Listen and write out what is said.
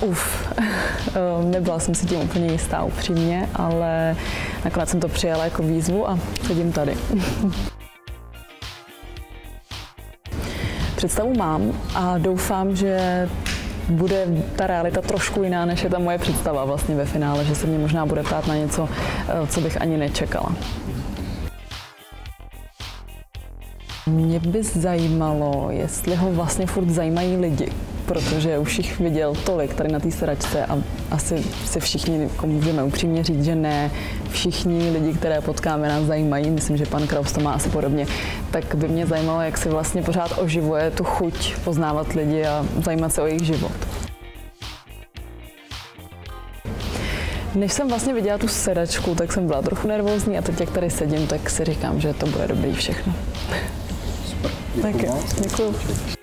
Uf, ehm, nebyla jsem si tím úplně jistá upřímně, ale nakonec jsem to přijala jako výzvu a sedím tady. Představu mám a doufám, že bude ta realita trošku jiná, než je ta moje představa vlastně ve finále, že se mě možná bude ptát na něco, eh, co bych ani nečekala. Mě by zajímalo, jestli ho vlastně furt zajímají lidi, protože už jich viděl tolik tady na té sračce a asi si všichni jako můžeme upřímně říct, že ne všichni lidi, které potkáme, nás zajímají. Myslím, že pan Kraus to má asi podobně. Tak by mě zajímalo, jak si vlastně pořád oživuje tu chuť poznávat lidi a zajímat se o jejich život. Než jsem vlastně viděla tu sedačku, tak jsem byla trochu nervózní a teď, jak tady sedím, tak si říkám, že to bude dobrý všechno. Super. Tak jo, děkuji.